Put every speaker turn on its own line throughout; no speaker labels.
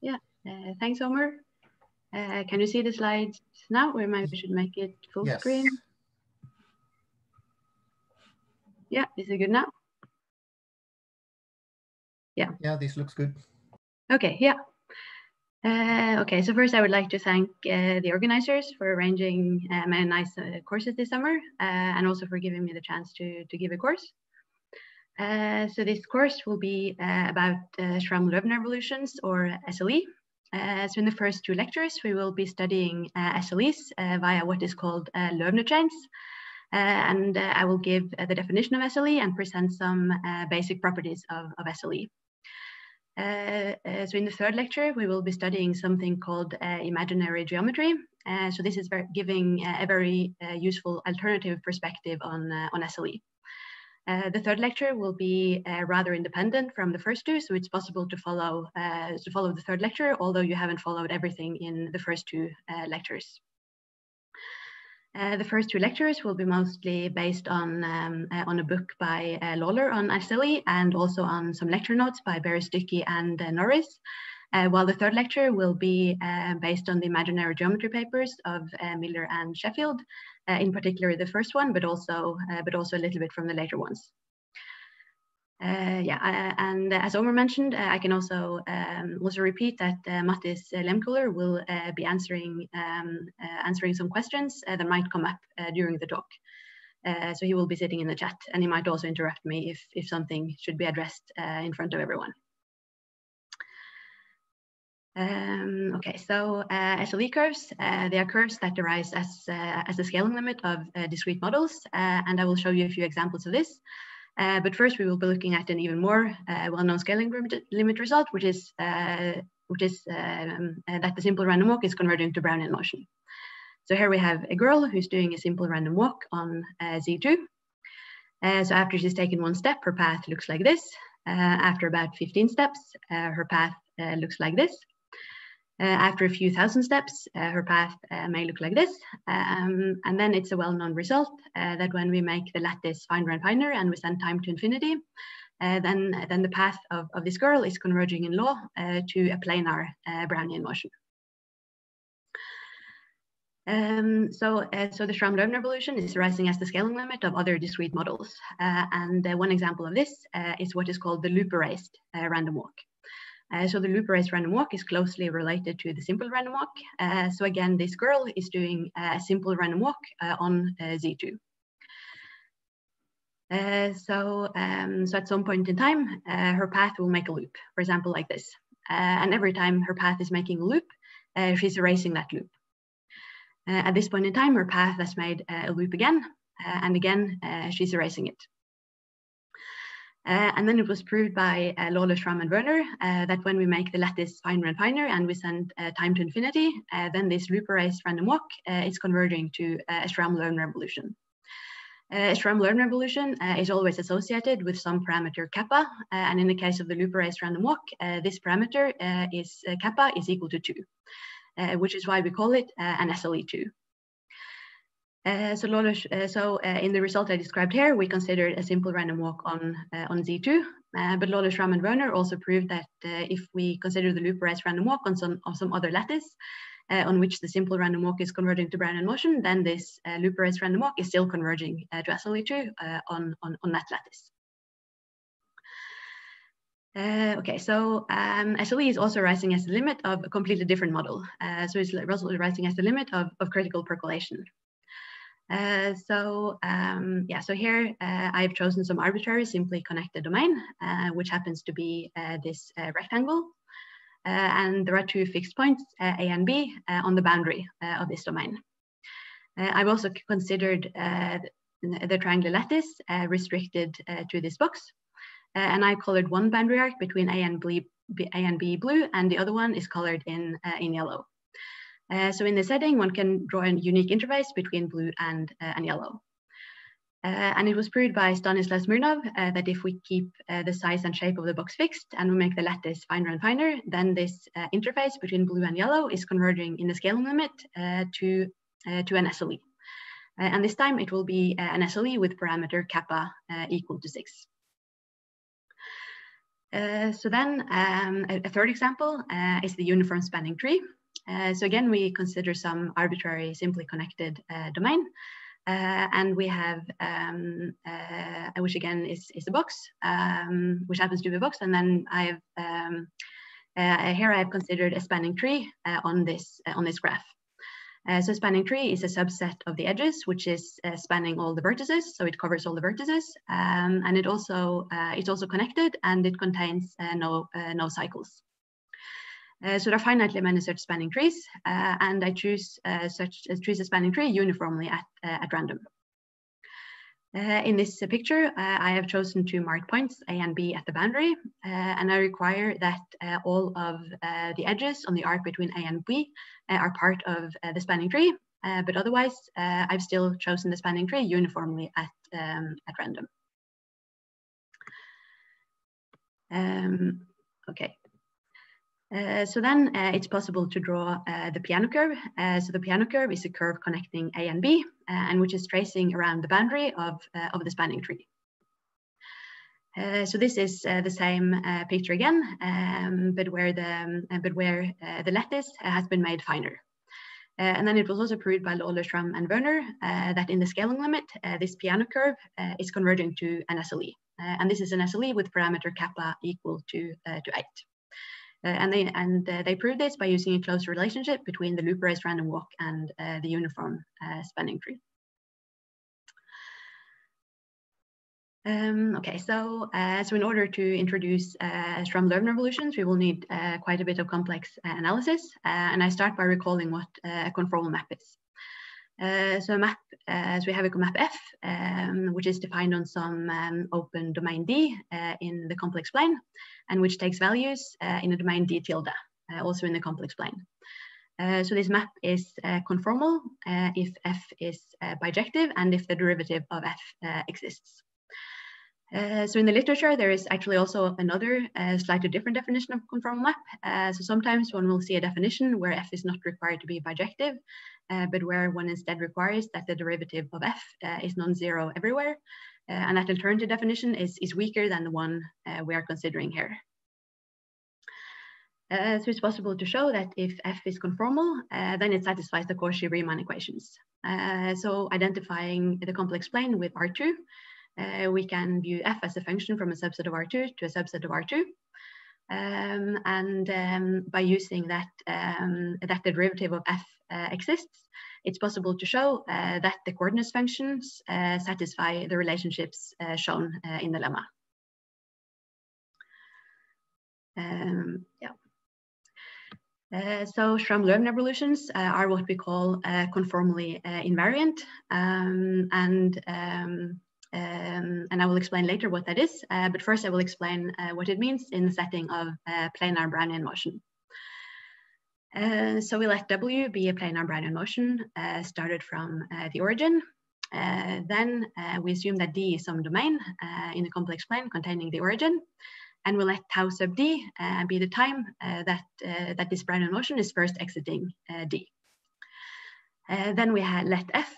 Yeah, uh, thanks, Omer. Uh, can you see the slides now, or maybe we should make it full
yes.
screen? Yeah, is it good now? Yeah.
Yeah, this looks good.
Okay, yeah. Uh, okay, so first I would like to thank uh, the organizers for arranging uh, many nice uh, courses this summer uh, and also for giving me the chance to, to give a course. Uh, so this course will be about Schramm-Loewner evolutions or SLE. so in the first two lectures, we will be studying SLEs via what is called Loewner chains. and I will give the definition of SLE and present some basic properties of, of SLE. Uh, uh, so in the third lecture, we will be studying something called uh, imaginary geometry. Uh, so this is giving a very uh, useful alternative perspective on, uh, on SLE. The third lecture will be rather independent from the first two, so it's possible to follow to follow the third lecture, although you haven't followed everything in the first two lectures. Uh, the first two lectures will be mostly based on, um, uh, on a book by uh, Lawler on SLE and also on some lecture notes by Berestycki and uh, Norris, uh, while the third lecture will be based on the imaginary geometry papers of Miller and Sheffield, in particular the first one, but also, but also a little bit from the later ones. Uh, yeah, uh, and as Omer mentioned, uh, I can also um, also repeat that uh, Mattis Lehmkuehler will uh, be answering um, uh, answering some questions that might come up during the talk. so he will be sitting in the chat, and he might also interrupt me if if something should be addressed in front of everyone. Um, okay, so uh, SLE curves, uh, they are curves that arise as, uh, as a scaling limit of discrete models, and I will show you a few examples of this. Uh, but first, we will be looking at an even more uh, well-known scaling limit result, which is uh, which is um, uh, that the simple random walk is converging to Brownian motion. So here we have a girl who's doing a simple random walk on uh, Z2. so after she's taken one step, her path looks like this. after about 15 steps, her path looks like this. Uh, after a few thousand steps, uh, her path uh, may look like this. Um, and then it's a well-known result that when we make the lattice finer and finer and we send time to infinity, then, then the path of, of this girl is converging in law to a planar Brownian motion. Um, so, uh, so the Schramm-Loewner evolution is rising as the scaling limit of other discrete models. Uh, and uh, one example of this is what is called the loop erased random walk. Uh, so the loop erased random walk is closely related to the simple random walk. Uh, so again, this girl is doing a simple random walk uh, on uh, Z2. Uh, so, um, so at some point in time, uh, her path will make a loop, for example, like this. and every time her path is making a loop, she's erasing that loop. at this point in time, her path has made a loop again, and again, she's erasing it. Uh, and then it was proved by uh, Lawler, Schramm, and Werner uh, that when we make the lattice finer and finer and we send uh, time to infinity, uh, then this loop erased random walk uh, is converging to a Schramm-Loewner evolution. Uh, Schramm-Loewner evolution is always associated with some parameter kappa, and in the case of the loop erased random walk, this parameter is kappa is equal to 2, which is why we call it an SLE2. Uh, so, uh, so uh, in the result I described here, we considered a simple random walk on, uh, on Z2, uh, but Lawler, Schramm, and Werner also proved that uh, if we consider the loop erased random walk on some, on some other lattice, on which the simple random walk is converging to Brownian motion, then this loop erased random walk is still converging to SLE2 on, on, on that lattice. Uh, okay, so um, SLE is also rising as the limit of a completely different model. Uh, so it's also rising as the limit of, of critical percolation. Uh, so um, yeah, so here uh, I've chosen some arbitrary simply connected domain, uh, which happens to be uh, this uh, rectangle. and there are two fixed points, A and B, on the boundary of this domain. I've also considered the triangular lattice restricted to this box. and I colored one boundary arc between A and, B, A and B blue, and the other one is colored in, in yellow. Uh, so in the setting, one can draw a unique interface between blue and, uh, and yellow. Uh, and it was proved by Stanislav Smirnov uh, that if we keep uh, the size and shape of the box fixed and we make the lattice finer and finer, then this uh, interface between blue and yellow is converging in the scaling limit to, to an SLE. and this time it will be an SLE with parameter kappa equal to six. Uh, so then um, a, a, third example uh, is the uniform spanning tree. Uh, so again, we consider some arbitrary simply connected uh, domain. Uh, and we have, um, which again is, is a box, um, which happens to be a box. And then I've, um, here I have considered a spanning tree on, this, on this graph. Uh, so spanning tree is a subset of the edges, which is uh, spanning all the vertices. So it covers all the vertices, um, and it also uh, it's also connected, and it contains uh, no uh, no cycles. Uh, so there are finitely many such spanning trees, and I choose such trees a spanning tree uniformly at at random. Uh, in this uh, picture, uh, I have chosen two mark points, A and B at the boundary, and I require that all of the edges on the arc between A and B are part of the spanning tree, but otherwise I've still chosen the spanning tree uniformly at, um, at random. Um, okay, uh, so then uh, it's possible to draw uh, the Peano curve. Uh, so the Peano curve is a curve connecting A and B, uh, and which is tracing around the boundary of, uh, of the spanning tree. Uh, so this is uh, the same picture again, um, but where the um, but where the lattice has been made finer. and then it was also proved by Lawler, Schramm, and Werner that in the scaling limit, this Peano curve is converging to an SLE. and this is an SLE with parameter kappa equal to, to 8. Uh, and they and uh, they proved this by using a close relationship between the loop erased random walk and uh, the uniform spanning tree. Um, okay, so uh, so in order to introduce uh, Schramm-Loewner evolutions, we will need uh, quite a bit of complex analysis. and I start by recalling what a conformal map is. So a map, so we have a map F, um, which is defined on some um, open domain D in the complex plane and which takes values uh, in a domain d tilde, uh, also in the complex plane. Uh, so this map is conformal if f is bijective and if the derivative of f exists. Uh, so in the literature, there is actually also another uh, slightly different definition of conformal map. Uh, so sometimes one will see a definition where f is not required to be bijective, but where one instead requires that the derivative of f is non-zero everywhere. Uh, and that alternative definition is, is weaker than the one uh, we are considering here. Uh, so it's possible to show that if f is conformal, uh, then it satisfies the Cauchy-Riemann equations. Uh, so identifying the complex plane with R2, uh, we can view f as a function from a subset of R2 to a subset of R2. Um, and um, by using that, um, that the derivative of f exists, it's possible to show uh, that the coordinates functions uh, satisfy the relationships uh, shown in the lemma. Um, yeah. Uh, so Schramm-Loewner evolutions uh, are what we call uh, conformally invariant, um, and um, um, and I will explain later what that is. but first, I will explain what it means in the setting of planar Brownian motion. Uh, so we let W be a planar Brownian motion uh, started from uh, the origin. Uh, then uh, we assume that D is some domain uh, in a complex plane containing the origin. And we let tau sub D be the time that, that this Brownian motion is first exiting D. then we let F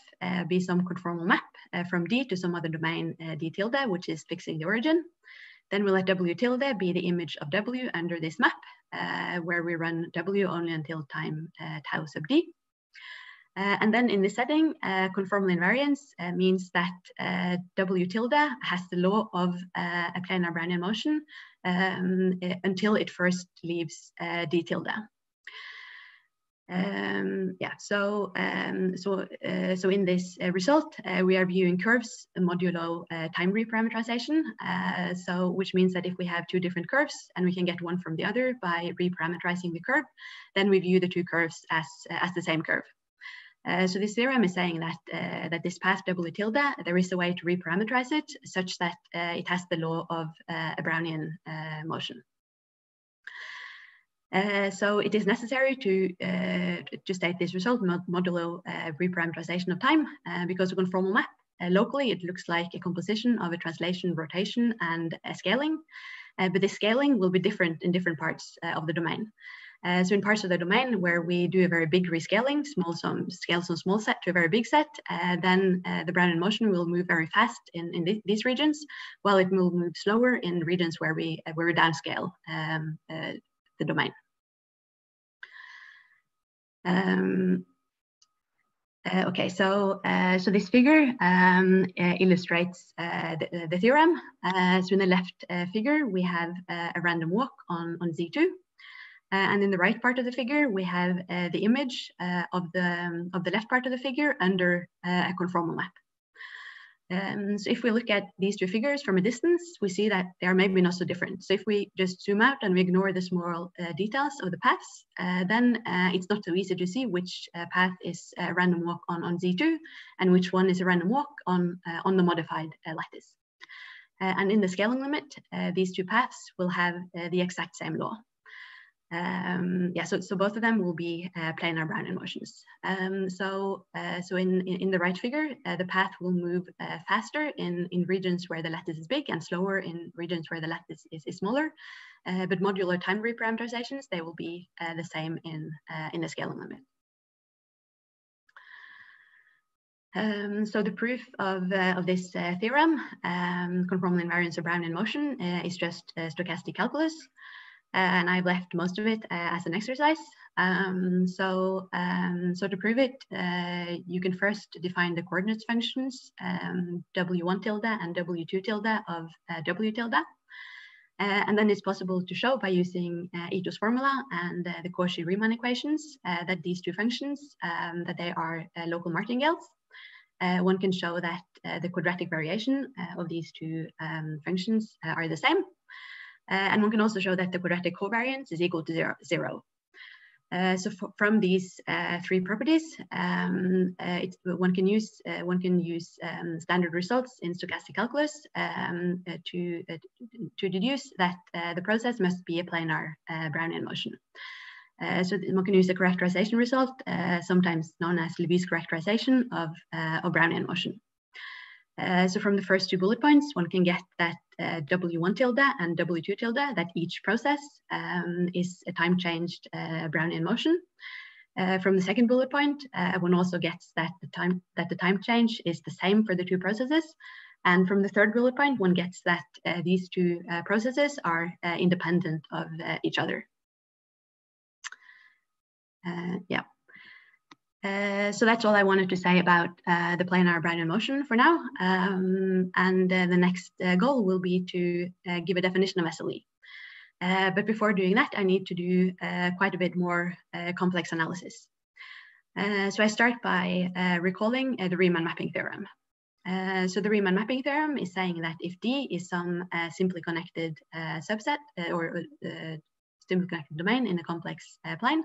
be some conformal map from D to some other domain D tilde, which is fixing the origin. Then we let W tilde be the image of W under this map, uh, where we run W only until time uh, tau sub D. Uh, and then in this setting, uh, conformal invariance uh, means that uh, W tilde has the law of a planar Brownian motion um, until it first leaves D tilde. Um, yeah, so um, so uh, so in this uh, result, uh, we are viewing curves modulo uh, time reparameterization. Uh, so which means that if we have two different curves and we can get one from the other by reparameterizing the curve, then we view the two curves as uh, as the same curve. so this theorem is saying that that this path W tilde, there is a way to reparameterize it such that it has the law of a Brownian motion. Uh, so it is necessary to, uh, to state this result mod modulo uh, reparameterization of time uh, because a conformal map uh, locally it looks like a composition of a translation, rotation, and a scaling. But the scaling will be different in different parts of the domain. So in parts of the domain where we do a very big rescaling, small some scale some small set to a very big set, then the Brownian motion will move very fast in, in th these regions, while it will move slower in regions where we where we downscale um, the domain. Um, uh, okay, so uh, so this figure um, uh, illustrates the, the, theorem. so in the left figure, we have a random walk on, on Z2. and in the right part of the figure, we have the image of, the, um, of the left part of the figure under a conformal map. Um, so if we look at these two figures from a distance, we see that they are maybe not so different. So if we just zoom out and we ignore the small uh, details of the paths, uh, then uh, it's not so easy to see which uh, path is a random walk on, on Z2 and which one is a random walk on, uh, on the modified uh, lattice. and in the scaling limit, these two paths will have the exact same law. Um, yeah, so, so both of them will be uh, planar Brownian motions. Um, so uh, so in, in the right figure, uh, the path will move uh, faster in, in regions where the lattice is big and slower in regions where the lattice is, is smaller. Uh, but modular time reparameterizations, they will be uh, the same in, in the scaling limit. Um, so the proof of, uh, of this uh, theorem, um, conformal invariance of Brownian motion, uh, is just stochastic calculus and I've left most of it uh, as an exercise. Um, so, um, so to prove it, uh, you can first define the coordinates functions, um, W1 tilde and W2 tilde of uh, W tilde. Uh, and then it's possible to show by using uh, Ito's formula and uh, the Cauchy-Riemann equations that these two functions, um, that they are local martingales. one can show that the quadratic variation of these two um, functions are the same. Uh, and one can also show that the quadratic covariance is equal to zero. zero. Uh, so from these uh, three properties, um, uh, one can use uh, one can use um, standard results in stochastic calculus um, uh, to to deduce that the process must be a planar Brownian motion. so one can use the characterization result, sometimes known as Lévy characterization of, of Brownian motion. Uh, so from the first two bullet points, one can get that uh, W1 tilde and W2 tilde, that each process um, is a time-changed uh, Brownian motion. Uh, from the second bullet point, uh, one also gets that the time that the time change is the same for the two processes. And from the third bullet point, one gets that these two processes are independent of each other. yeah. Uh, so that's all I wanted to say about uh, the planar Brownian motion for now. Um, and uh, the next uh, goal will be to uh, give a definition of SLE. but before doing that, I need to do quite a bit more complex analysis. so I start by recalling the Riemann mapping theorem. so the Riemann mapping theorem is saying that if D is some simply connected subset or simply connected domain in a complex plane,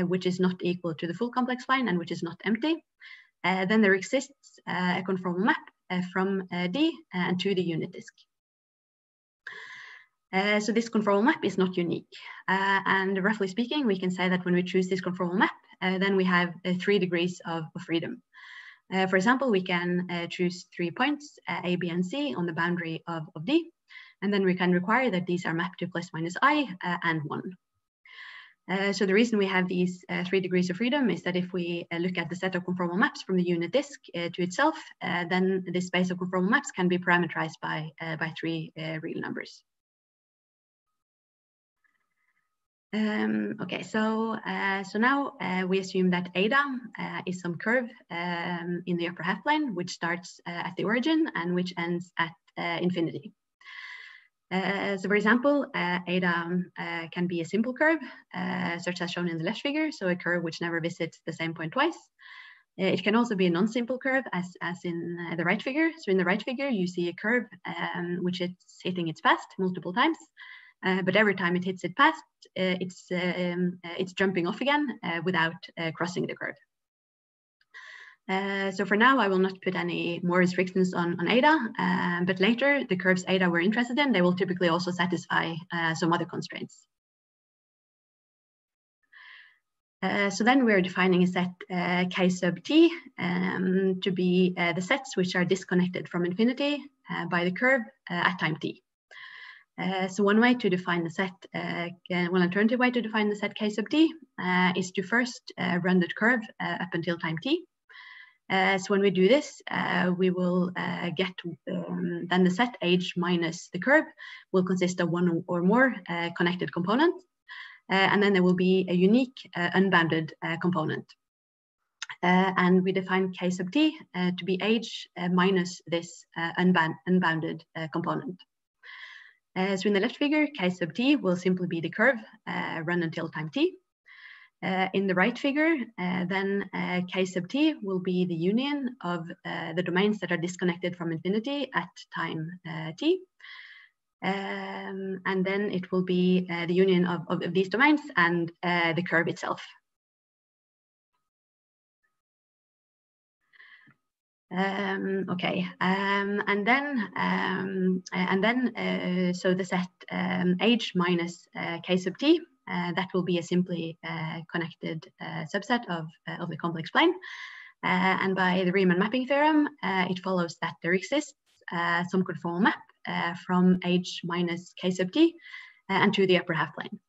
which is not equal to the full complex plane and which is not empty, uh, then there exists uh, a conformal map from D and to the unit disk. Uh, so this conformal map is not unique. Uh, and roughly speaking, we can say that when we choose this conformal map, uh, then we have three degrees of, freedom. for example, we can choose three points, A, B, and C on the boundary of, of D. And then we can require that these are mapped to plus minus i and 1. Uh, so the reason we have these uh, three degrees of freedom is that if we uh, look at the set of conformal maps from the unit disk uh, to itself, uh, then this space of conformal maps can be parameterized by, by three real numbers. Um, okay, so so now we assume that eta is some curve um, in the upper half plane, which starts at the origin and which ends at infinity. Uh, so for example, uh, eta um, uh, can be a simple curve, uh, such as shown in the left figure, so a curve which never visits the same point twice. Uh, it can also be a non-simple curve, as, as in uh, the right figure. So in the right figure, you see a curve um, which it's hitting its past multiple times, but every time it hits it past, it's, um, it's jumping off again without crossing the curve. Uh, so for now, I will not put any more restrictions on, on eta, uh, but later the curves eta we're interested in, they will typically also satisfy uh, some other constraints. Uh, so then we're defining a set uh, k sub t um, to be the sets which are disconnected from infinity by the curve at time t. Uh, so one way to define the set, uh, one alternative way to define the set k sub t uh, is to first uh, run the curve uh, up until time t. Uh, so when we do this, uh, we will uh, get um, then the set H minus the curve will consist of one or more uh, connected components. and then there will be a unique unbounded component. and we define k sub t to be H minus this unbounded component. Uh, so in the left figure, k sub t will simply be the curve uh, run until time t. Uh, in the right figure, uh, then uh, k sub t will be the union of uh, the domains that are disconnected from infinity at time t. Um, and then it will be the union of, of, of, these domains and the curve itself. Um, okay, um, and then um, and then uh, so the set um, H minus uh, k sub t uh, that will be a simply uh, connected uh, subset of uh, of the complex plane, and by the Riemann mapping theorem, it follows that there exists some conformal map from H minus k sub t and to the upper half plane.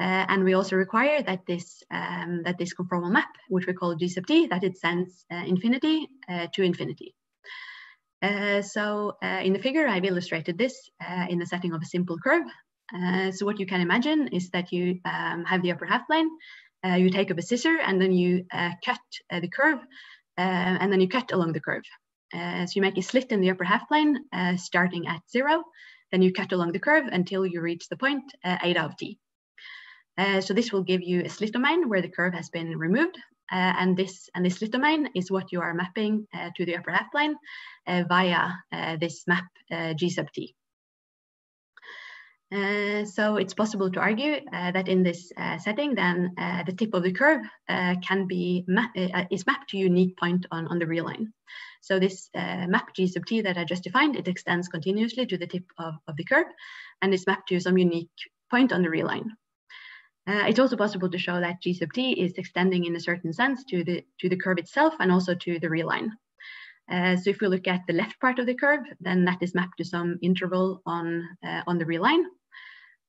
Uh, and we also require that this, um, that this conformal map, which we call G sub t, that it sends uh, infinity uh, to infinity. Uh, so uh, in the figure, I've illustrated this uh, in the setting of a simple curve. So what you can imagine is that you um, have the upper half plane, you take up a scissor and then you cut the curve, and then you cut along the curve. so you make a slit in the upper half plane starting at zero, then you cut along the curve until you reach the point eta of t. Uh, so this will give you a slit domain where the curve has been removed. Uh, and this and this slit domain is what you are mapping uh, to the upper half plane uh, via uh, this map G sub t. Uh, so it's possible to argue uh, that in this uh, setting, then the tip of the curve can be map is mapped to a unique point on, on the real line. So this map G sub t that I just defined, it extends continuously to the tip of, of the curve and is mapped to some unique point on the real line. Uh, it's also possible to show that G sub t is extending in a certain sense to the, to the curve itself and also to the real line. Uh, so if we look at the left part of the curve, then that is mapped to some interval on, uh, on the real line,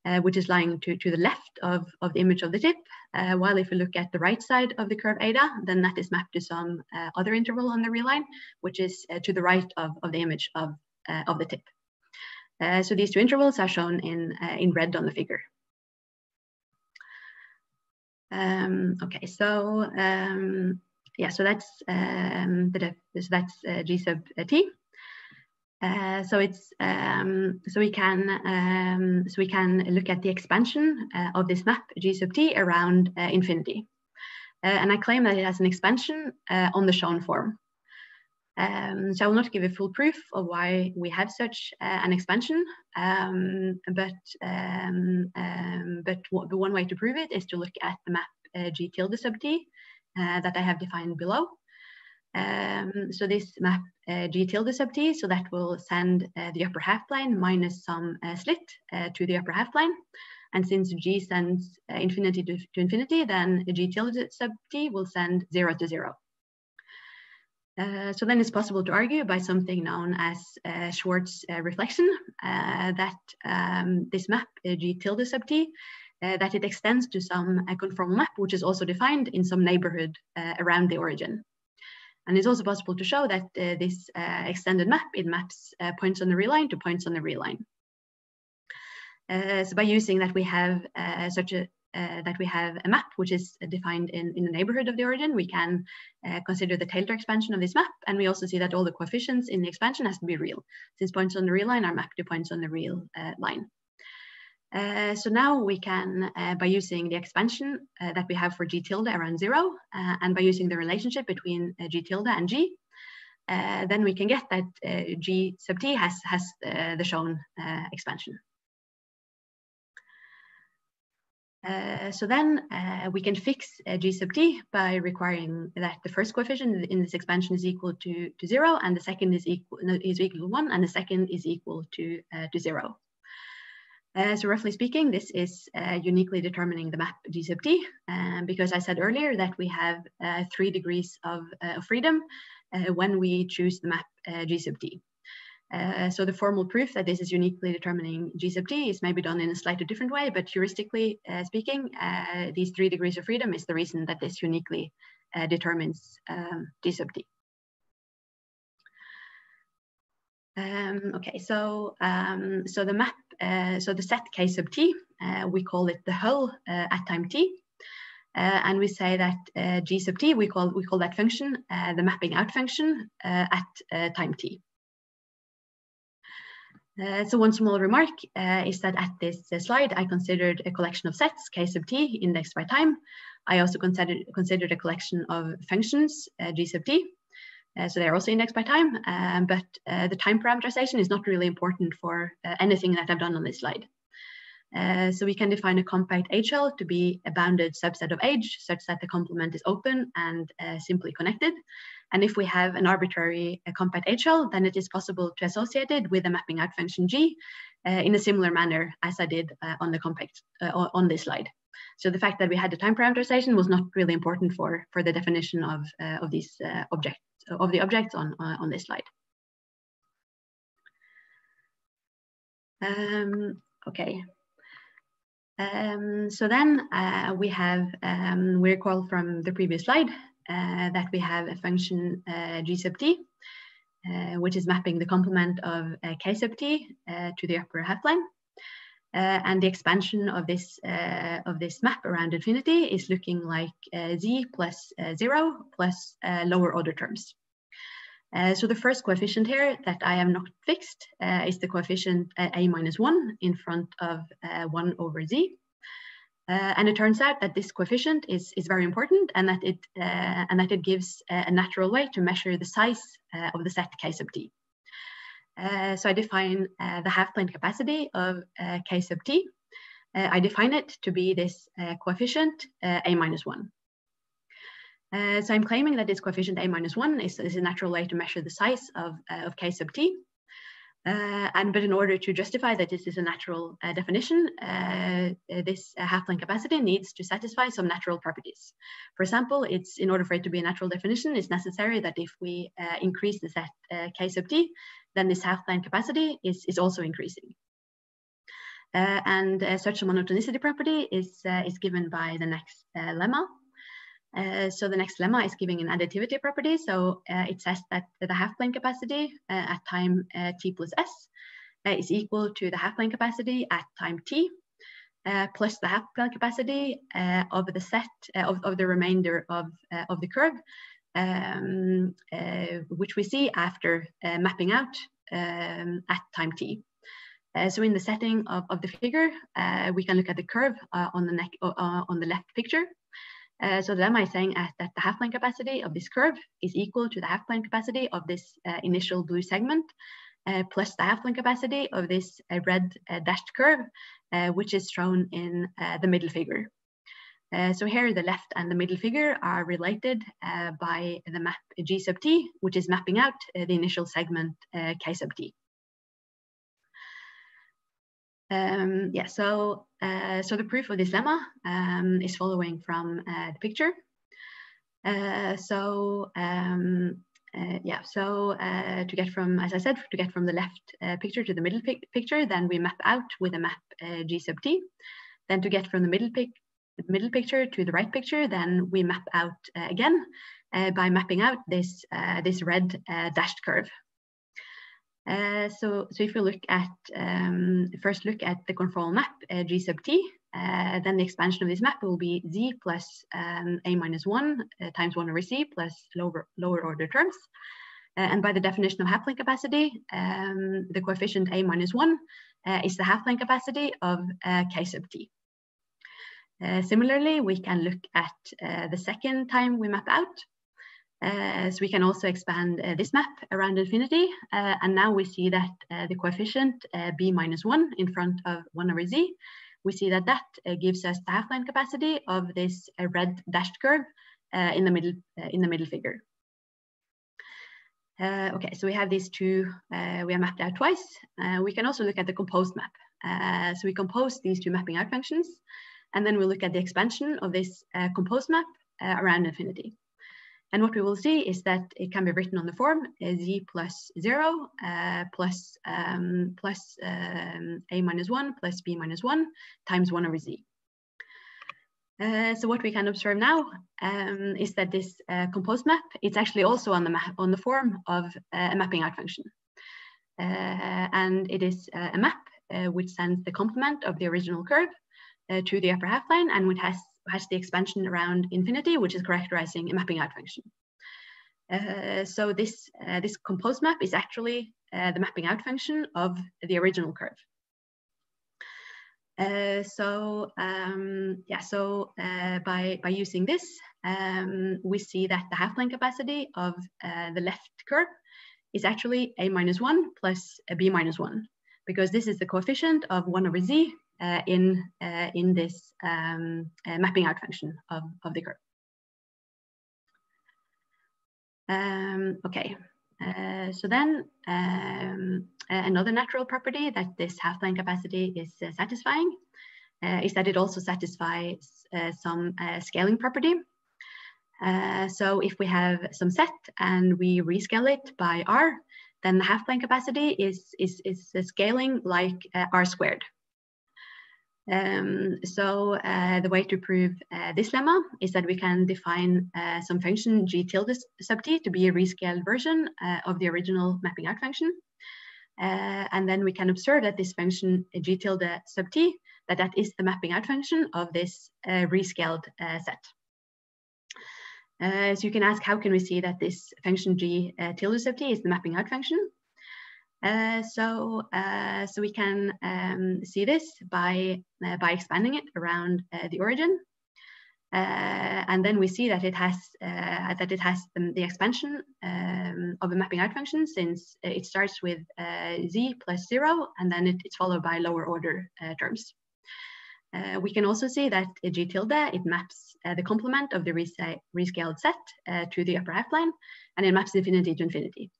uh, which is lying to, to the left of, of the image of the tip. Uh, while if we look at the right side of the curve eta, then that is mapped to some uh, other interval on the real line, which is to the right of, of the image of, of the tip. so these two intervals are shown in, in red on the figure. Um, okay, so um, yeah, so that's um, the so that's uh, G sub uh, t. Uh, so it's um, so we can um, so we can look at the expansion uh, of this map G sub t around uh, infinity, uh, and I claim that it has an expansion on the shown form. Um, so I will not give a full proof of why we have such uh, an expansion, um, but um, um but the one way to prove it is to look at the map uh, G tilde sub t uh, that I have defined below. Um, so this map uh, G tilde sub t, so that will send the upper half plane minus some slit to the upper half plane. And since G sends infinity to, to infinity, then G tilde sub t will send zero to zero. Uh, so then it's possible to argue by something known as uh, Schwarz uh, reflection uh, that um, this map, uh, G tilde sub t, that it extends to some conformal map, which is also defined in some neighborhood around the origin. And it's also possible to show that this extended map, it maps points on the real line to points on the real line. so by using that, we have such a uh, that we have a map which is defined in, in the neighborhood of the origin, we can uh, consider the Taylor expansion of this map. And we also see that all the coefficients in the expansion has to be real, since points on the real line are mapped to points on the real uh, line. Uh, so now we can, uh, by using the expansion uh, that we have for G tilde around zero, and by using the relationship between G tilde and G, then we can get that G sub t has, has the shown expansion. Uh, so then uh, we can fix uh, g sub t by requiring that the first coefficient in this expansion is equal to, to zero and the second is equal, is equal to one and the second is equal to, uh, to zero. Uh, so roughly speaking, this is uniquely determining the map g sub t um, because I said earlier that we have three degrees of, of freedom when we choose the map g sub t. Uh, so the formal proof that this is uniquely determining G sub t is maybe done in a slightly different way, but heuristically uh, speaking, uh, these three degrees of freedom is the reason that this uniquely uh, determines um, G sub t. Um, okay, so um, so the map, uh, so the set K sub t, uh, we call it the hull at time t, and we say that G sub t, we call we call that function the mapping out function at time t. Uh, so one small remark uh, is that at this uh, slide, I considered a collection of sets, k sub t, indexed by time. I also considered, considered a collection of functions, uh, g sub t. Uh, so they're also indexed by time, um, but uh, the time parameterization is not really important for anything that I've done on this slide. so we can define a compact H-hull to be a bounded subset of H such that the complement is open and simply connected. And if we have an arbitrary uh, compact H-hull, then it is possible to associate it with a mapping out function G uh, in a similar manner as I did uh, on the compact uh, on this slide. So the fact that we had the time parameterization was not really important for, for the definition of, uh, of these uh, objects, of the objects on, on this slide. Um, okay. Um, so then we have, um, we recall from the previous slide, uh, that we have a function uh, g sub t, uh, which is mapping the complement of k sub t to the upper half plane. And the expansion of this, of this map around infinity is looking like z plus zero plus lower order terms. Uh, so the first coefficient here that I have not fixed uh, is the coefficient uh, a minus 1 in front of 1 over z. Uh, and it turns out that this coefficient is, is very important and that it, uh, and that it gives a, natural way to measure the size uh, of the set K sub t. Uh, so I define uh, the half-plane capacity of uh, K sub t. I define it to be this coefficient a minus 1. so I'm claiming that this coefficient a minus 1 is, is, a natural way to measure the size of, of K sub t. Uh, and but in order to justify that this is a natural uh, definition, uh, this uh, half-plane capacity needs to satisfy some natural properties. For example, it's in order for it to be a natural definition, it's necessary that if we uh, increase the set uh, k sub t, then this half-plane capacity is, is also increasing. and such a monotonicity property is, is given by the next lemma, uh, so the next lemma is giving an additivity property. So uh, it says that the half-plane capacity uh, at time uh, t plus s uh, is equal to the half-plane capacity at time t plus the half-plane capacity of the set of, of the remainder of, of the curve, um, which we see after mapping out um, at time t. so in the setting of, of the figure, we can look at the curve on the neck on the left picture, uh, so the lemma is saying uh, that the half-plane capacity of this curve is equal to the half-plane capacity of this uh, initial blue segment uh, plus the half-plane capacity of this uh, red dashed curve, which is shown in the middle figure. So here the left and the middle figure are related by the map G sub t, which is mapping out the initial segment K sub t. Um, yeah, so uh, so the proof of this lemma um, is following from uh, the picture. Uh, so um, uh, yeah, so uh, to get from, as I said, to get from the left uh, picture to the middle pic picture, then we map out with a map G sub t. Then to get from the middle pic middle picture to the right picture, then we map out again by mapping out this this red dashed curve. Uh, so, so if you look at, um, first look at the control map, uh, G sub t, uh, then the expansion of this map will be z plus um, a minus 1 uh, times 1 over c plus lower, lower order terms. Uh, and by the definition of half-plane capacity, um, the coefficient a minus 1 is the half-plane capacity of k sub t. similarly, we can look at the second time we map out, uh, so we can also expand uh, this map around infinity. Uh, and now we see that uh, the coefficient uh, b minus 1 in front of 1 over z, we see that that uh, gives us the half-plane capacity of this red dashed curve in, the middle, in the middle figure. okay, so we have these two, we have mapped out twice. we can also look at the composed map. so we compose these two mapping out functions, and then we look at the expansion of this composed map around infinity. And what we will see is that it can be written on the form z plus zero uh, plus, um, plus um, a minus one plus b minus one times one over z. Uh, so what we can observe now um, is that this uh, composed map, it's actually also on the, on the form of uh, a mapping out function. Uh, and it is uh, a map which sends the complement of the original curve to the upper half line and which has the expansion around infinity, which is characterizing a mapping out function. Uh, so this, uh, this composed map is actually uh, the mapping out function of the original curve. Uh, so um, yeah, so uh, by, by using this, um, we see that the half-plane capacity of uh, the left curve is actually a minus one plus a b minus one, because this is the coefficient of one over z uh, in, uh, in this um, uh, mapping out function of, of the curve. Um, okay, uh, so then um, another natural property that this half-plane capacity is uh, satisfying uh, is that it also satisfies some scaling property. so if we have some set and we rescale it by r, then the half-plane capacity is, is, is scaling like r squared. Um, so uh, the way to prove uh, this lemma is that we can define uh, some function g tilde sub t to be a rescaled version uh, of the original mapping out function. Uh, and then we can observe that this function g tilde sub t, that that is the mapping out function of this uh, rescaled set. so you can ask, how can we see that this function g tilde sub t is the mapping out function? Uh, so, uh, so we can um, see this by, uh, by expanding it around uh, the origin. Uh, and then we see that it has, that it has the, the expansion um, of a mapping out function since it starts with z plus zero, and then it, it's followed by lower order terms. we can also see that g tilde, it maps the complement of the rescaled set to the upper half line, and it maps infinity to infinity.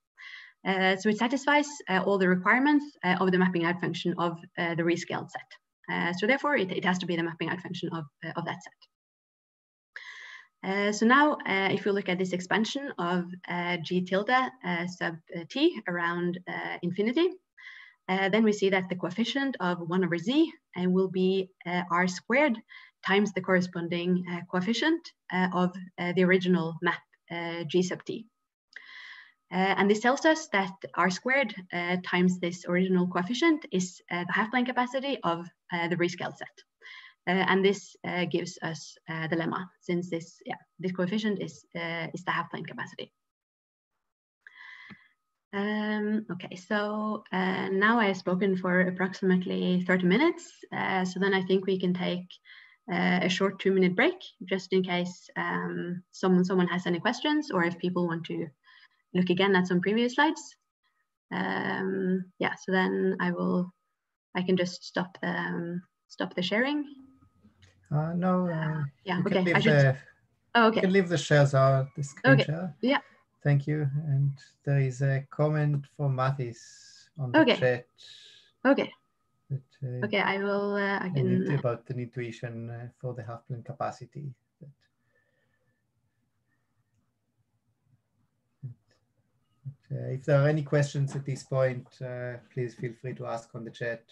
Uh, so it satisfies uh, all the requirements uh, of the mapping out function of uh, the rescaled set. Uh, so therefore, it, it, has to be the mapping out function of, uh, of that set. Uh, so now, uh, if we look at this expansion of uh, g tilde sub t around infinity, then we see that the coefficient of 1 over z and will be r squared times the corresponding coefficient of the original map g sub t. Uh, and this tells us that r squared uh, times this original coefficient is uh, the half-plane capacity of uh, the rescaled set. Uh, and this uh, gives us the lemma, since this, yeah, this coefficient is, is the half-plane capacity. Um, okay, so now I have spoken for approximately 30 minutes. so then I think we can take a short two minute break, just in case um, someone, someone has any questions or if people want to look again at some previous slides. Um, yeah, so then I will, I can just stop the, um, stop the sharing.
Uh, no, uh,
yeah, okay.
I should... the, oh, okay. You can leave the shares out, the screen
okay.
share.
Yeah.
Thank you. And there is a comment from Mathis on the
okay.
chat.
Okay.
That, uh,
okay, I will, uh, I can.
About the intuition uh, for the half-plane capacity. Uh, if there are any questions at this point, uh, please feel free to ask on the chat.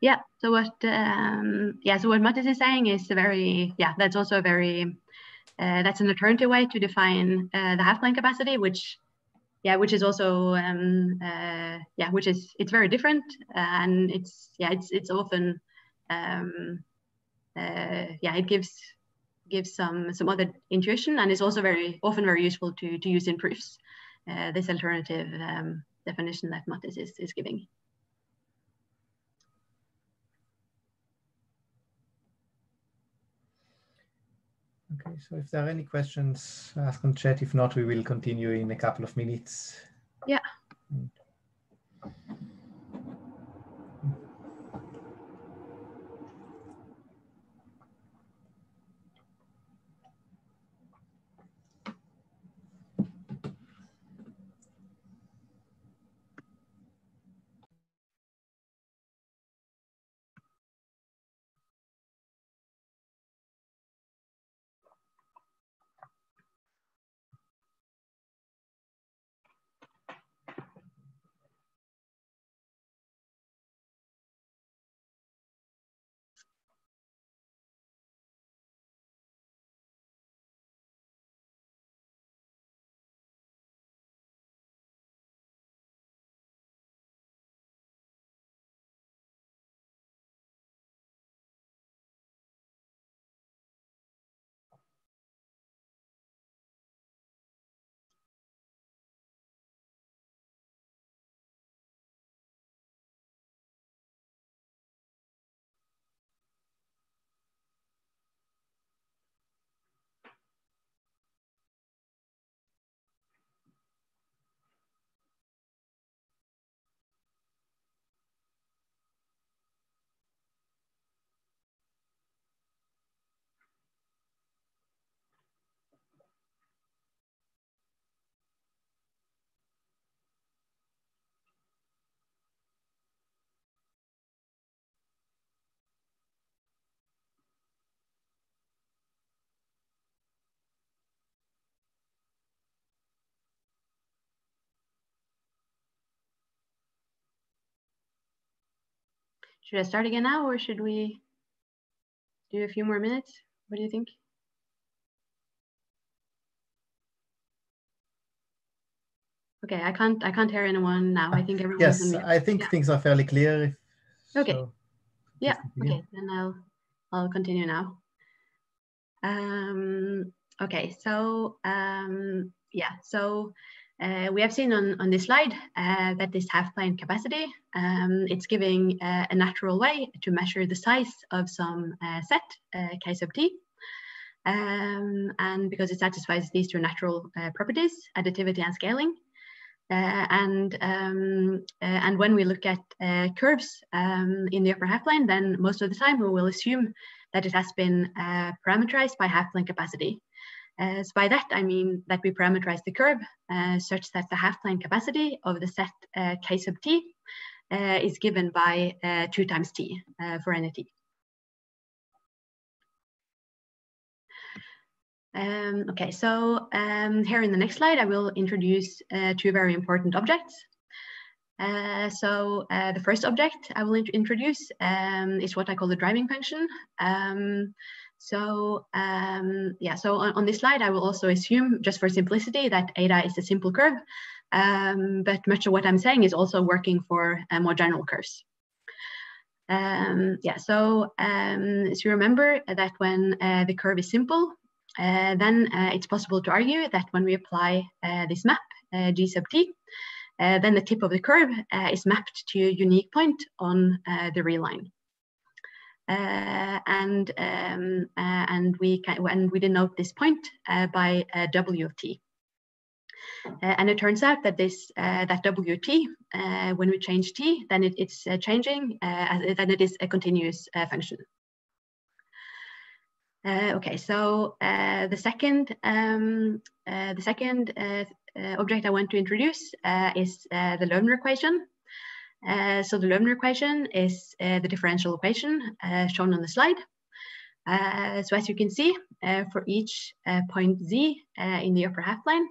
Yeah. So what? Um, yeah. So what Mattis is saying is a very. Yeah. That's also a very. Uh, that's an alternative way to define uh, the half-plane capacity, which, yeah, which is also, um, uh, yeah, which is it's very different, and it's yeah, it's it's often, um, uh, yeah, it gives gives some some other intuition, and it's also very often very useful to to use in proofs. Uh, this alternative um, definition that Mattis is, is giving.
Okay, so if there are any questions, ask on chat. If not, we will continue in a couple of minutes.
Yeah. Should I start again now or should we do a few more minutes? What do you think? Okay, I can't I can't hear anyone now. I think everyone.
Yes, I think yeah. things are fairly clear.
Okay. So yeah. Okay, then I'll I'll continue now. Um, okay, so um, yeah, so uh, we have seen on, on this slide uh, that this half-plane capacity, um, it's giving uh, a natural way to measure the size of some uh, set, uh, k sub t. Um, and because it satisfies these two natural uh, properties, additivity and scaling, uh, and um, uh, and when we look at uh, curves um, in the upper half plane, then most of the time we will assume that it has been parameterized by half plane capacity. So by that, I mean that we parameterize the curve such that the half plane capacity of the set k sub t is given by 2 times t for any t. Um, okay, so um, here in the next slide, I will introduce uh, two very important objects. Uh, so uh, the first object I will int introduce um, is what I call the driving function. Um, so um, yeah, so on, on, this slide, I will also assume, just for simplicity, that eta is a simple curve. Um, but much of what I'm saying is also working for uh, more general curves. Um, yeah, so, um, so remember that when uh, the curve is simple, uh, then uh, it's possible to argue that when we apply uh, this map, g sub t, then the tip of the curve is mapped to a unique point on the real line. Uh, and um, uh, and we can and we denote this point uh, by w of t. and it turns out that this that wt when we change t, then it, it's changing, then it is a continuous function. Uh, okay, so uh, the second um, uh, the second uh, uh, object I want to introduce uh, is the Loewner equation. Uh, so the Loewner equation is uh, the differential equation uh, shown on the slide. so as you can see, for each point z in the upper half plane,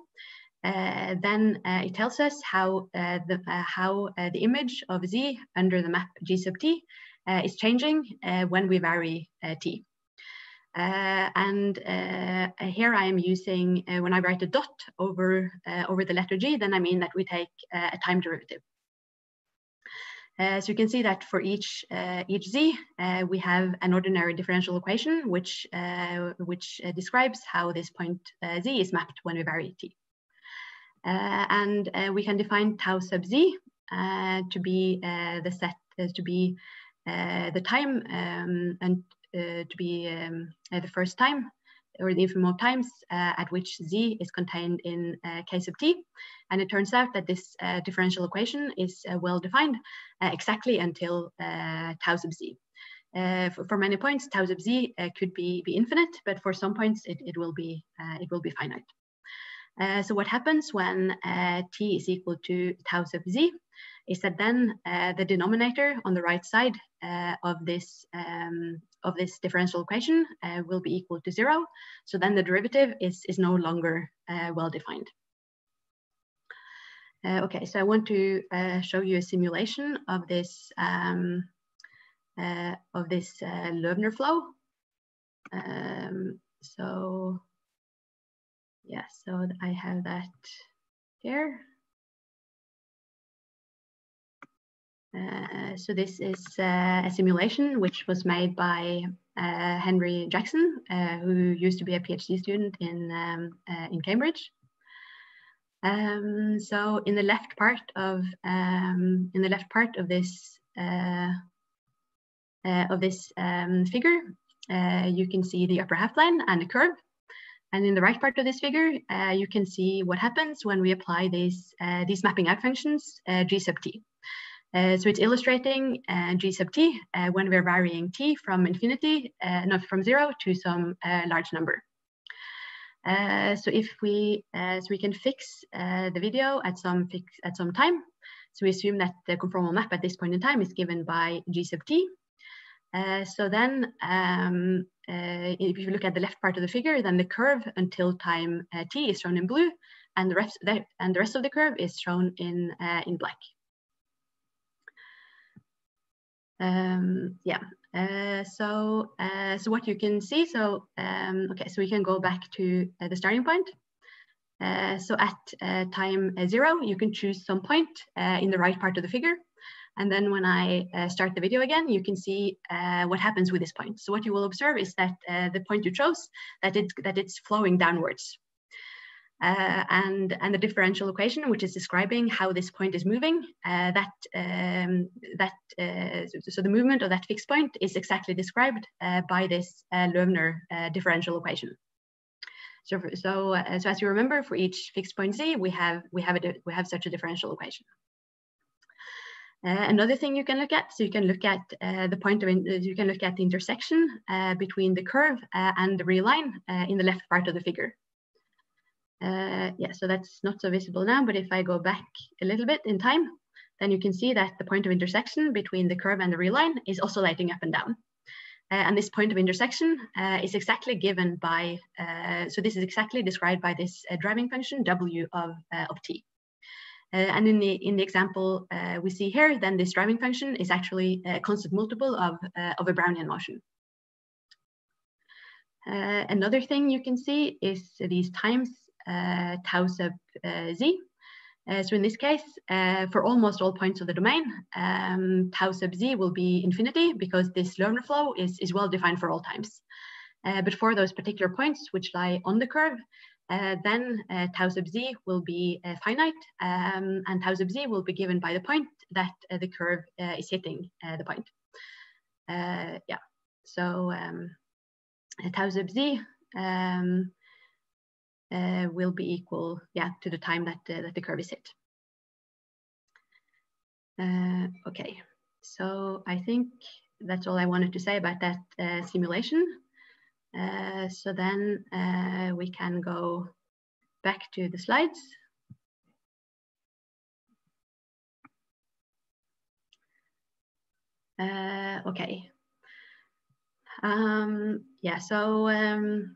then it tells us how the how the image of z under the map g sub t is changing when we vary t. Uh, and uh, here I am using, uh, when I write a dot over, uh, over the letter G, then I mean that we take uh, a time derivative. Uh, so you can see that for each, uh, each Z, uh, we have an ordinary differential equation which, uh, which describes how this point Z is mapped when we vary T. and we can define tau sub Z to be the set, to be the time um, and uh, to be um, uh, the first time or the infinite times uh, at which z is contained in k sub t. And it turns out that this differential equation is well defined exactly until tau sub z. Uh, for, for, many points, tau sub z uh, could be, be infinite, but for some points it, it will be uh, it will be finite. so what happens when t is equal to tau sub z is that then the denominator on the right side of this um, of this differential equation uh, will be equal to zero. So then the derivative is, is no longer uh, well defined. Uh, okay, so I want to uh, show you a simulation of this um, uh, of this uh, Loewner flow. Um, so yeah, so I have that here. Uh, so this is uh, a simulation which was made by uh, Henry Jackson, uh, who used to be a PhD student in, um, uh, in Cambridge. Um, so in the left part of um, in the left part of this of this um, figure, you can see the upper half line and the curve. And in the right part of this figure, you can see what happens when we apply these these mapping out functions g sub t. Uh, so it's illustrating uh, g sub t uh, when we're varying t from infinity, uh, not from zero to some uh, large number. So if we, so we can fix the video at some fix at some time. So we assume that the conformal map at this point in time is given by g sub t. so then, um, if you look at the left part of the figure, then the curve until time t is shown in blue, and the rest, and the rest of the curve is shown in in black. Um, yeah, uh, so, uh, so what you can see, so, um, okay, so we can go back to uh, the starting point. Uh, so at uh, time zero, you can choose some point in the right part of the figure. And then when I start the video again, you can see what happens with this point. So what you will observe is that the point you chose, that, it, that it's flowing downwards. Uh, and, and the differential equation, which is describing how this point is moving, uh, that, um, that uh, so the movement of that fixed point is exactly described uh, by this uh, Loewner uh, differential equation. So, so, so as you remember, for each fixed point z, we have we have a we have such a differential equation. another thing you can look at, so you can look at the point of you can look at the intersection between the curve and the real line in the left part of the figure. Uh, yeah, so that's not so visible now, but if I go back a little bit in time, then you can see that the point of intersection between the curve and the real line is oscillating up and down. Uh, and this point of intersection uh, is exactly given by, uh, so this is exactly described by this uh, driving function W of, uh, of t. and in the, in the example we see here, then this driving function is actually a constant multiple of, of a Brownian motion. another thing you can see is these times uh, tau sub uh, z. Uh, so in this case, for almost all points of the domain, um, tau sub z will be infinity because this Loewner flow is, is well defined for all times. but for those particular points which lie on the curve, uh, then uh, tau sub z will be uh, finite um, and tau sub z will be given by the point that the curve is hitting the point. yeah, so um, tau sub z um, uh, will be equal yeah, to the time that, uh, that the curve is hit. Uh, okay, so I think that's all I wanted to say about that uh, simulation. Uh, so then uh, we can go back to the slides. okay. Um, yeah, so um,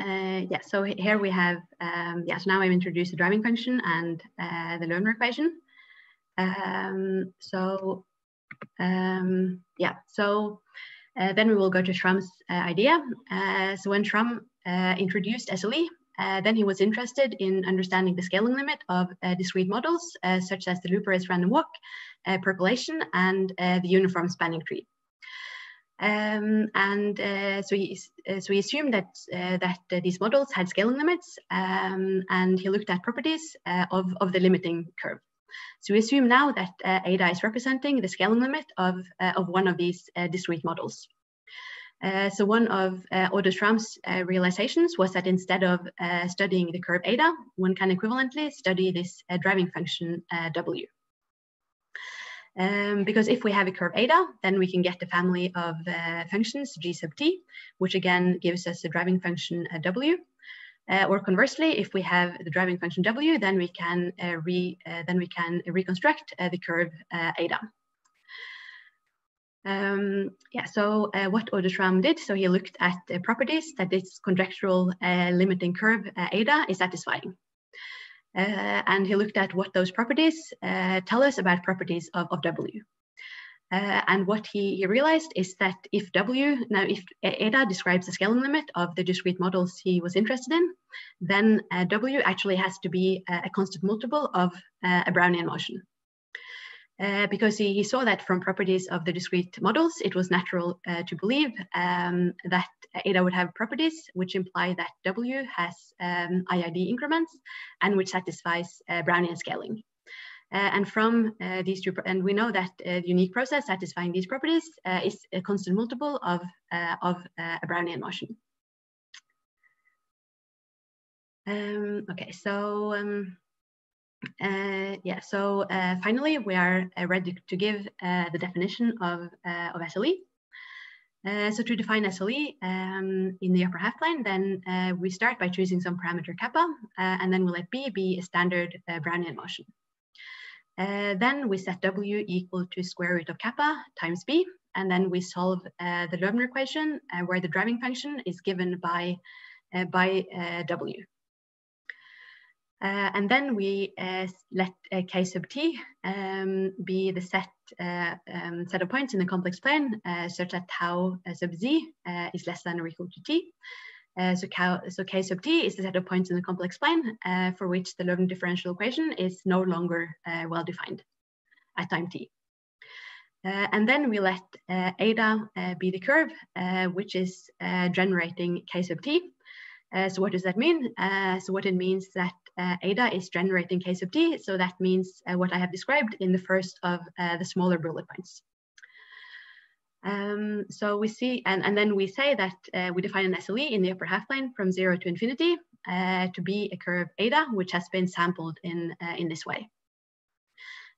uh, yeah, so here we have, um, yeah, so now I've introduced the driving function and uh, the Loewner equation. Um, so um, yeah, so uh, then we will go to Schramm's uh, idea. Uh, so when Schramm uh, introduced SLE, then he was interested in understanding the scaling limit of discrete models, such as the loop erased random walk, percolation, and the uniform spanning tree. Um, and uh, so, he, uh, so he assumed that, uh, that these models had scaling limits, um, and he looked at properties uh, of, of the limiting curve. So we assume now that uh, eta is representing the scaling limit of, uh, of one of these discrete models. so one of Otto Schramm's realizations was that instead of studying the curve eta, one can equivalently study this driving function W. Um, because if we have a curve eta, then we can get the family of uh, functions g sub t, which again gives us the driving function uh, w. Uh, or conversely, if we have the driving function w, then we can uh, re uh, then we can reconstruct the curve eta. Um, yeah, so what Schramm did, so he looked at the properties that this conjectural limiting curve eta is satisfying. Uh, and he looked at what those properties uh, tell us about properties of, of W. Uh, and what he, he, realized is that if W, now if eta describes the scaling limit of the discrete models he was interested in, then uh, W actually has to be a, a constant multiple of uh, a Brownian motion. Uh, because he, he, saw that from properties of the discrete models, it was natural uh, to believe um, that eta would have properties which imply that W has um, IID increments and which satisfies uh, Brownian scaling. Uh, and from uh, these two, and we know that the unique process satisfying these properties is a constant multiple of, of a Brownian motion. Um, okay, so um, uh, yeah, so uh, finally, we are uh, ready to give uh, the definition of, uh, of SLE. Uh, so to define SLE um, in the upper half plane, then we start by choosing some parameter kappa, and then we let B be a standard Brownian motion. then we set W equal to square root of kappa times B, and then we solve the Loewner equation where the driving function is given by, by W. Uh, and then we uh, let uh, k sub t um, be the set um, set of points in the complex plane such that tau sub z is less than or equal to t. so, so k sub t is the set of points in the complex plane for which the Loewner differential equation is no longer well defined at time t. And then we let eta be the curve, which is generating k sub t. so what does that mean? so what it means that eta is generating k sub t. So that means what I have described in the first of the smaller bullet points. Um, so we see, and, and then we say that uh, we define an SLE in the upper half plane from zero to infinity uh, to be a curve eta, which has been sampled in, uh, in this way.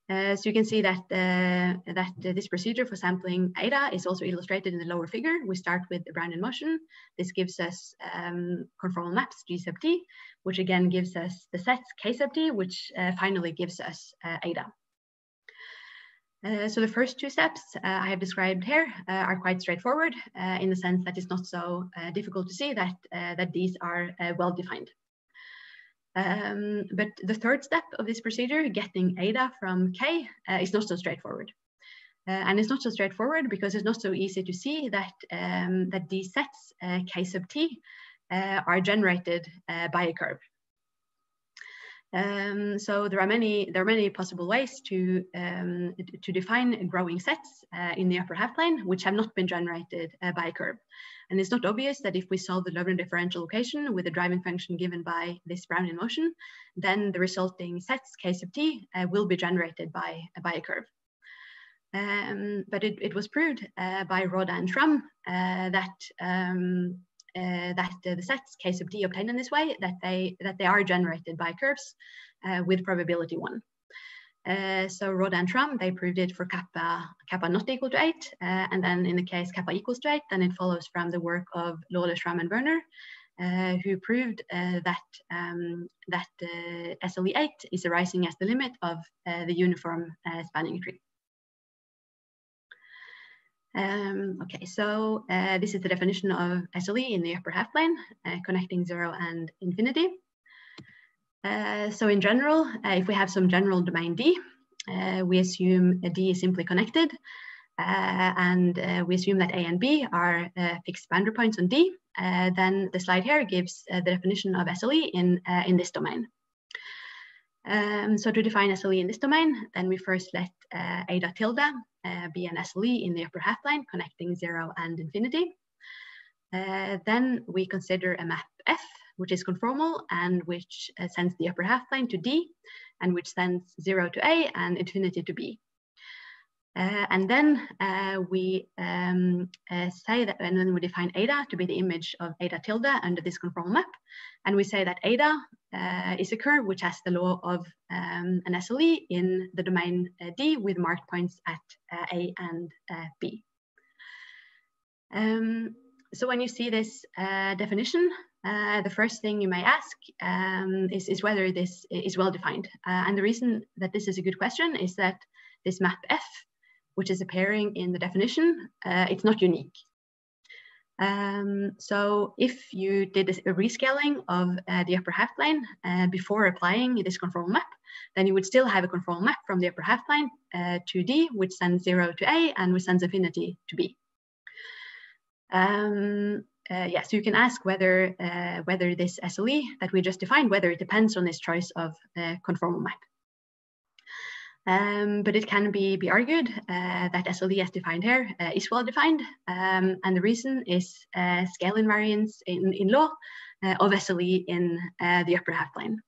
Uh, so you can see that, uh, that uh, this procedure for sampling eta is also illustrated in the lower figure. We start with the Brownian motion. This gives us um, conformal maps G sub t, which again gives us the sets K sub t, which uh, finally gives us uh, eta. Uh, so the first two steps I have described here are quite straightforward in the sense that it's not so difficult to see that, that these are well defined. Um, but the third step of this procedure, getting eta from k, uh, is not so straightforward. Uh, and it's not so straightforward because it's not so easy to see that, um, that these sets, uh, k sub t, uh, are generated uh, by a curve. Um, so there are many there are many possible ways to um, to define growing sets uh, in the upper half plane, which have not been generated uh, by a curve. And it's not obvious that if we solve the Loewner differential equation with a driving function given by this Brownian motion, then the resulting sets k sub t uh, will be generated by by a curve. Um, but it, it, was proved uh, by Rohde and Schramm uh, that um, uh, that uh, the sets k sub d obtained in this way that they that they are generated by curves uh, with probability one. Uh, so Rohde and Schramm, they proved it for kappa, kappa not equal to 8. Uh, and then in the case kappa equals to 8, then it follows from the work of Lawler, Schramm, and Werner, uh, who proved that, um, that SLE8 is arising as the limit of the uniform spanning tree. Um, okay, so uh, this is the definition of SLE in the upper half plane, uh, connecting zero and infinity. Uh, so in general, uh, if we have some general domain D, uh, we assume D is simply connected, uh, and we assume that A and B are fixed boundary points on D. then the slide here gives the definition of SLE in, in this domain. Um, so to define SLE in this domain, then we first let uh, A dot tilde uh, be an SLE in the upper half plane connecting zero and infinity. Uh, then we consider a map F, which is conformal and which uh, sends the upper half plane to D and which sends zero to A and infinity to B. Uh, and then uh, we um, uh, say that, and then we define eta to be the image of eta tilde under this conformal map. And we say that eta uh, is a curve which has the law of um, an SLE in the domain uh, D with marked points at uh, A and B. Um, so when you see this definition, the first thing you may ask um, is, is, whether this is well defined. and the reason that this is a good question is that this map F which is appearing in the definition, uh, it's not unique. Um, so if you did a rescaling of uh, the upper half plane uh, before applying this conformal map, then you would still have a conformal map from the upper half plane uh, to D, which sends zero to A and which sends infinity to B. Um, uh, yeah, so you can ask whether uh, whether this SLE that we just defined, whether it depends on this choice of conformal map. Um, but it can be, be argued uh, that SLE as defined here uh, is well defined. Um, and the reason is uh, scale invariance in, in law uh, of SLE in uh, the upper half plane.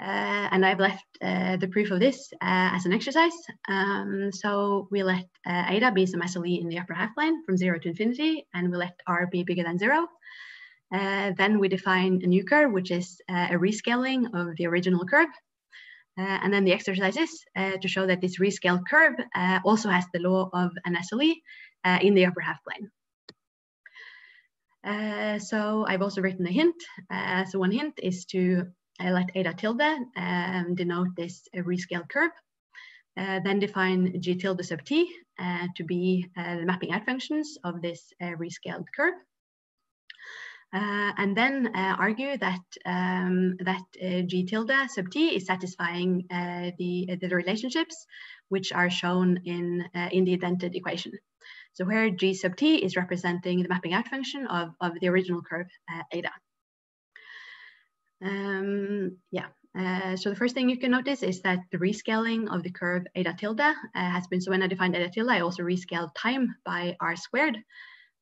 Uh, and I've left the proof of this as an exercise. Um, so we let eta be some SLE in the upper half plane from zero to infinity, and we let r be bigger than zero. then we define a new curve, which is a rescaling of the original curve. Uh, and then the exercise is uh, to show that this rescaled curve uh, also has the law of an SLE in the upper half plane. so I've also written a hint. so one hint is to let eta tilde um, denote this rescaled curve. Uh, then define g tilde sub t uh, to be uh, the mapping out functions of this rescaled curve. Uh, and then uh, argue that um, that uh, G tilde sub t is satisfying uh, the, the relationships which are shown in, uh, in the indented equation. So where G sub t is representing the mapping out function of, of the original curve uh, eta. Um, yeah, uh, so the first thing you can notice is that the rescaling of the curve eta tilde uh, has been, so when I defined eta tilde, I also rescaled time by r squared.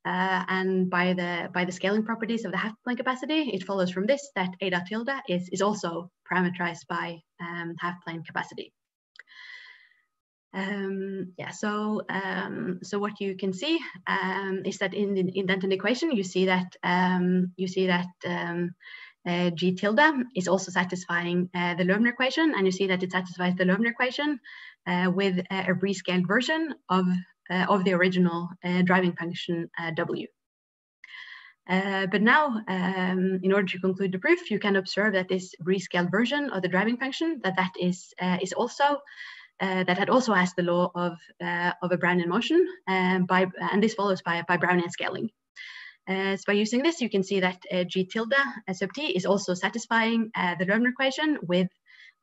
Uh, and by the by the scaling properties of the half plane capacity, it follows from this that eta tilde is, is also parameterized by um, half plane capacity. Um, yeah, so um, so what you can see um, is that in the indented equation, you see that um, you see that um, uh, G tilde is also satisfying uh, the Loewner equation, and you see that it satisfies the Loewner equation uh, with a rescaled version of of the original uh, driving function uh, W. but now, um, in order to conclude the proof, you can observe that this rescaled version of the driving function that that is is also uh, that had also has the law of uh, of a Brownian motion, um, by and this follows by by Brownian scaling. Uh, so by using this, you can see that G tilde sub t is also satisfying the Loewner equation with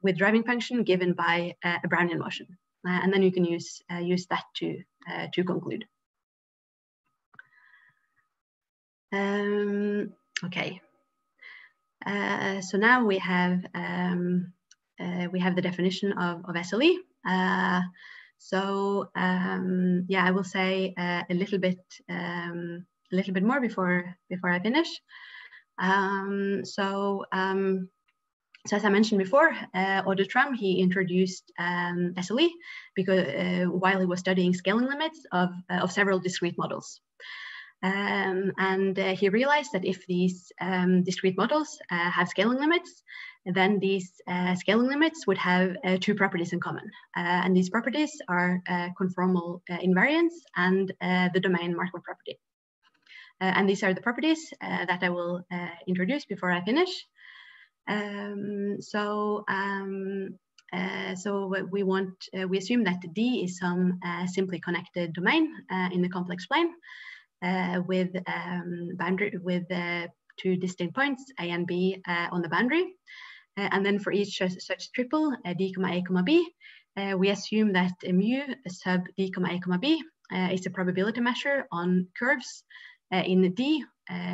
with driving function given by a Brownian motion, and then you can use use that to uh, to conclude. Um, okay, uh, so now we have um, uh, we have the definition of, of SLE. Uh, so um, yeah, I will say uh, a little bit um, a little bit more before before I finish. Um, so um, so as I mentioned before, uh, Schramm, he introduced um, SLE because uh, while he was studying scaling limits of, uh, of several discrete models. Um, and uh, he realized that if these um, discrete models uh, have scaling limits, then these uh, scaling limits would have uh, two properties in common. and these properties are conformal invariance and the domain Markov property. and these are the properties that I will introduce before I finish. Um, so um, uh, so we want uh, we assume that D is some uh, simply connected domain uh, in the complex plane uh, with um, boundary with uh, two distinct points A and B on the boundary, and then for each such triple D comma A comma B, we assume that mu sub D comma A comma B is a probability measure on curves in D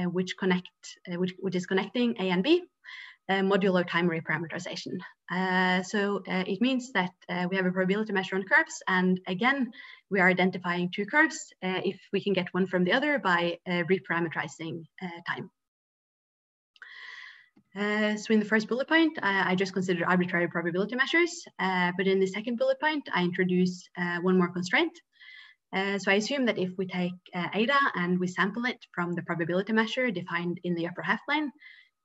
which connect which, which is connecting A and B modular time reparameterization. Uh, so uh, it means that uh, we have a probability measure on curves, and again, we are identifying two curves uh, if we can get one from the other by uh, reparameterizing time. so in the first bullet point, I just considered arbitrary probability measures, but in the second bullet point, I introduce one more constraint. so I assume that if we take eta and we sample it from the probability measure defined in the upper half plane,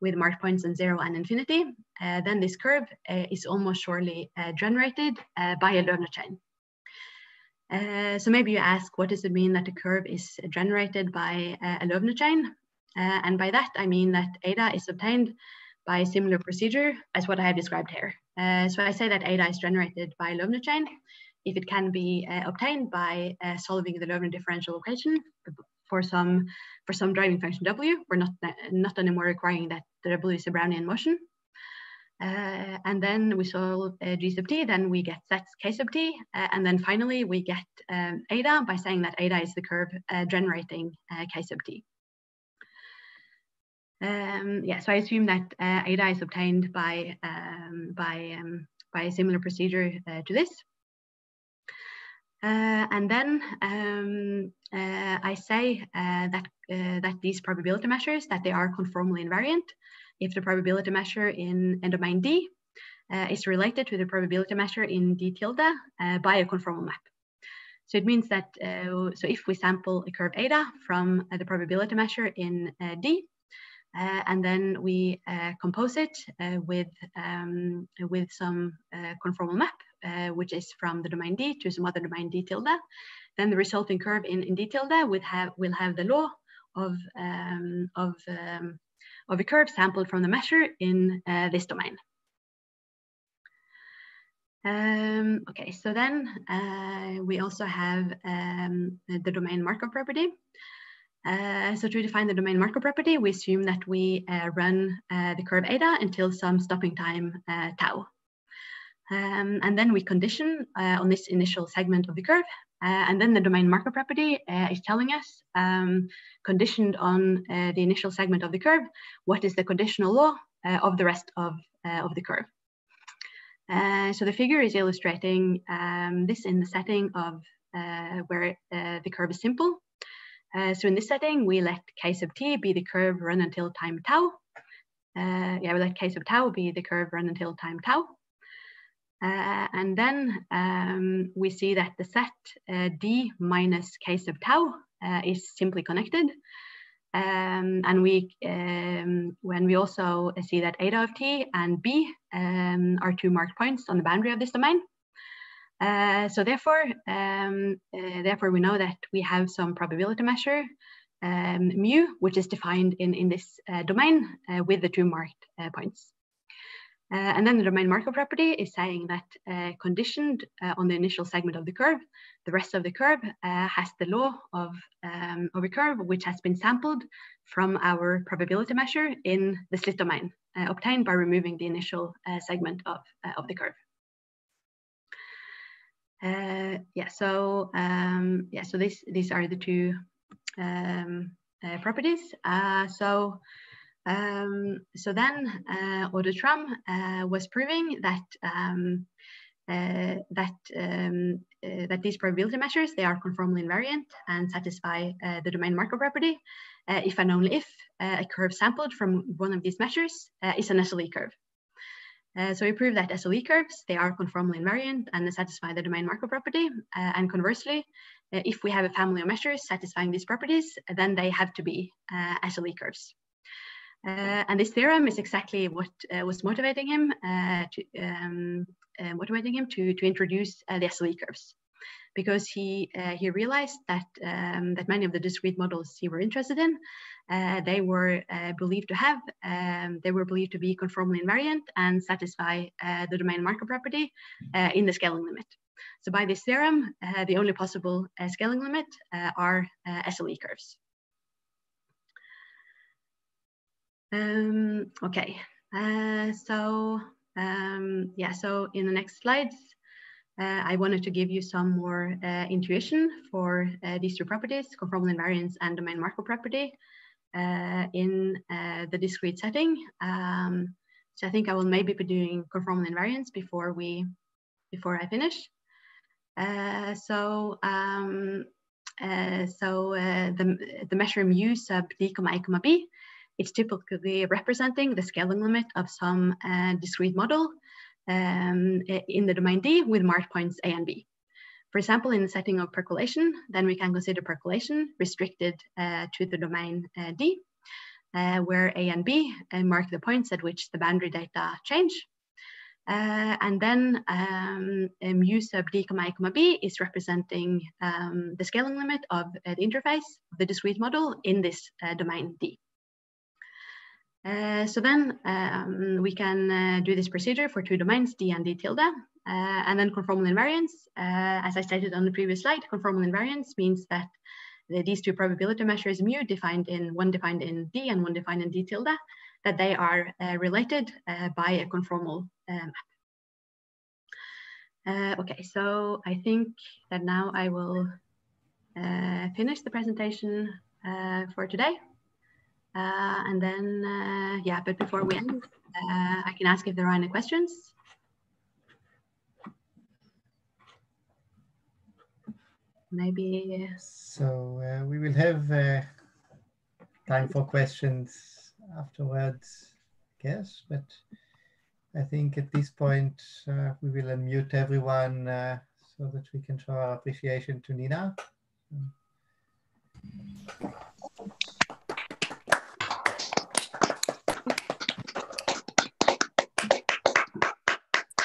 with mark points on zero and infinity, uh, then this curve uh, is almost surely uh, generated uh, by a Loewner chain. Uh, so maybe you ask, what does it mean that the curve is generated by uh, a Loewner chain? and by that, I mean that eta is obtained by a similar procedure as what I have described here. so I say that eta is generated by a Loewner chain if it can be obtained by solving the Loewner differential equation for some for some driving function w. We're not not anymore requiring that the w is a Brownian motion. Uh, and then we solve uh, g sub t, then we get sets k sub t, uh, and then finally we get um, eta by saying that eta is the curve uh, generating uh, k sub t. Um, yeah, so I assume that uh, eta is obtained by um, by um, by a similar procedure to this. Uh, and then um, uh, I say uh, that, that these probability measures, that they are conformally invariant if the probability measure in, in domain D is related to the probability measure in D tilde by a conformal map. So it means that, uh, so if we sample a curve eta from uh, the probability measure in uh, D, and then we compose it with, um, with some conformal map, uh, which is from the domain D to some other domain D tilde, then the resulting curve in, in D tilde would have, will have the law of, um, of, um, of a curve sampled from the measure in uh, this domain. Um, okay, so then uh, we also have um, the domain Markov property. Uh, so to define the domain Markov property, we assume that we uh, run uh, the curve eta until some stopping time uh, tau. Um, and then we condition uh, on this initial segment of the curve. Uh, and then the domain Markov property is telling us, um, conditioned on the initial segment of the curve, what is the conditional law of the rest of, of the curve. so the figure is illustrating um, this in the setting of where the curve is simple uh, so in this setting, we let k sub t be the curve run until time tau. Uh, yeah, we let k sub tau be the curve run until time tau. Uh, and then um, we see that the set uh, d minus k sub tau uh, is simply connected. Um, and we, um, when we also see that eta of t and b um, are two marked points on the boundary of this domain, uh, so therefore, um, uh, therefore we know that we have some probability measure um, mu, which is defined in, in this uh, domain with the two marked points. And then the domain Markov property is saying that conditioned on the initial segment of the curve, the rest of the curve has the law of, um, of a curve which has been sampled from our probability measure in the slit domain, obtained by removing the initial segment of, of the curve. Uh, yeah, so um, yeah, so these these are the two um, uh, properties. Uh, so um, so then uh, uh, was proving that um, uh, that um, uh, that these probability measures they are conformally invariant and satisfy the domain Markov property if and only if a curve sampled from one of these measures is an SLE curve. Uh, so we prove that SLE curves, they are conformally invariant and satisfy the domain Markov property. Uh, and conversely, uh, if we have a family of measures satisfying these properties, then they have to be uh, SLE curves. Uh, and this theorem is exactly what was motivating him to um, motivating him to, to introduce the SLE curves because he uh, he realized that um, that many of the discrete models he were interested in uh, they were uh, believed to have, um, they were believed to be conformally invariant and satisfy uh, the domain Markov property uh, in the scaling limit. So by this theorem, uh, the only possible uh, scaling limit are SLE curves. Um, okay, uh, so um, yeah, so in the next slides, uh, I wanted to give you some more intuition for these two properties, conformal invariance and domain Markov property. Uh, in uh, the discrete setting. Um, so I think I will maybe be doing conformal invariance before we before I finish. Uh, so um, so the, the measure mu sub d comma a comma b it's typically representing the scaling limit of some uh, discrete model um, in the domain D with marked points A and B. For example, in the setting of percolation, then we can consider percolation restricted uh, to the domain uh, D, uh, where A and B uh, mark the points at which the boundary data change. Uh, and then um, mu sub d comma a comma b is representing um, the scaling limit of uh, the interface of the discrete model in this domain D. Uh, so then um, we can uh, do this procedure for two domains, D and D tilde, uh, and then conformal invariance, uh, as I stated on the previous slide, conformal invariance means that the, these two probability measures mu defined in one defined in D and one defined in D tilde, that they are uh, related uh, by a conformal uh, map. Uh, okay, so I think that now I will finish the presentation for today. And then, yeah, but before we end, I can ask if there are any questions. maybe.
So uh, we will have uh, time for questions afterwards, I guess. But I think at this point uh, we will unmute everyone uh, so that we can show our appreciation to Nina.